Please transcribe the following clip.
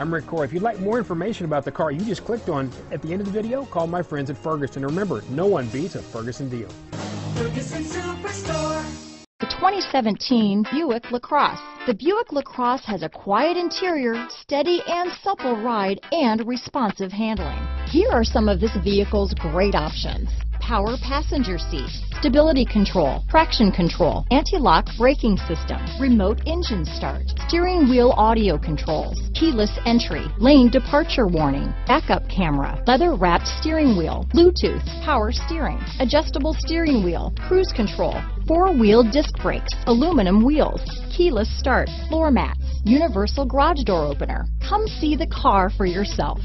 I'm Rick Core. If you'd like more information about the car you just clicked on at the end of the video, call my friends at Ferguson. Remember, no one beats a Ferguson deal. Ferguson Superstore. The 2017 Buick LaCrosse. The Buick LaCrosse has a quiet interior, steady and supple ride, and responsive handling. Here are some of this vehicle's great options. Power passenger seat, stability control, traction control, anti-lock braking system, remote engine start, steering wheel audio controls, keyless entry, lane departure warning, backup camera, leather wrapped steering wheel, Bluetooth, power steering, adjustable steering wheel, cruise control, four-wheel disc brakes, aluminum wheels, keyless start, floor mats, universal garage door opener. Come see the car for yourself.